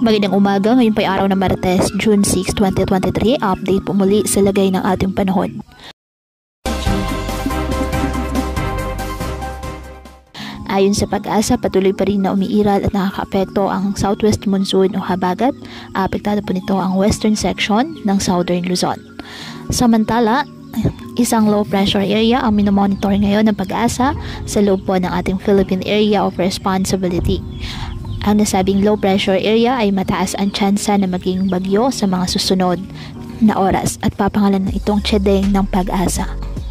Magandang umaga, ngayon po ay araw ng Martes, June 6, 2023. Update po muli sa lagay ng ating panahon. Ayon sa pag-asa, patuloy pa rin na umiiral at nakakaapekto ang southwest monsoon o habagat. Apektado po nito ang western section ng southern Luzon. Samantala, isang low pressure area ang minomonitor ngayon ng pag-asa sa loob po ng ating Philippine Area of Responsibility. Ang nasabing low pressure area ay mataas ang tsansa na maging bagyo sa mga susunod na oras at papangalan ng itong Chedeng ng pag-asa.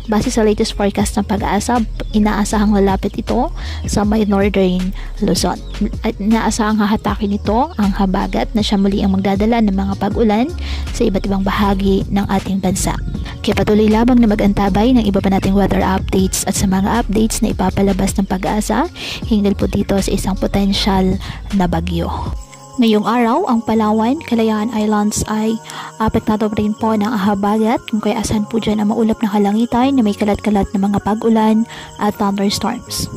Base sa latest forecast ng pag-asa, inaasahang lalapit ito sa may northern Luzon. At inaasahang hahatakin nito ang habagat na siya muli ang magdadala ng mga pag-ulan sa iba't ibang bahagi ng ating bansa. Kaya patuloy labang na mag-antabay ng iba pa nating weather updates at sa mga updates na ipapalabas ng pag-asa hinggil po dito sa isang potensyal na bagyo. Ngayong araw, ang Palawan, Kalayaan Islands ay apektado rin po ng habagat kung kaya asan po dyan ang maulap na kalangitan na may kalat-kalat na mga pag-ulan at thunderstorms.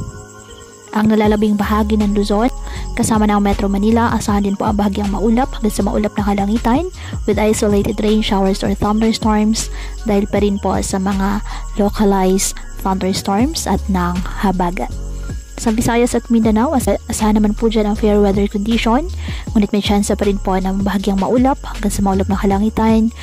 Ang nalalabing bahagi ng Luzon, kasama ng Metro Manila, asahan din po ang bahagyang maulap hanggang sa maulap na kalangitan with isolated rain showers or thunderstorms dahil pa rin po sa mga localized thunderstorms at ng habagat. Sa Visayas at Mindanao, asa asahan naman po dyan ang fair weather condition, ngunit may chance pa rin po ng bahagyang maulap hanggang sa maulap ng kalangitan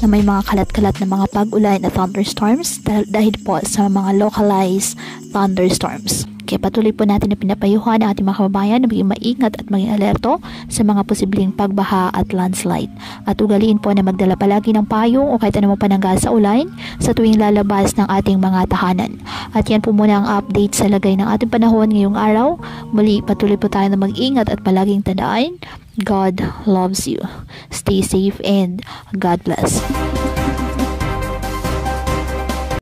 na may mga kalat-kalat na mga pag-ulan at thunderstorms dahil po sa mga localized thunderstorms. Kaya patuloy po natin na pinapayuhan ang ating mga kababayan na maging maingat at maging alerto sa mga posibleng pagbaha at landslide. At ugaliin po na magdala palagi ng payong o kahit anumang panangga sa ulan sa tuwing lalabas ng ating mga tahanan. At yan po muna ang update sa lagay ng ating panahon ngayong araw. Muli patuloy po tayo na mag-ingat at palaging tandaan God loves you. Stay safe and God bless.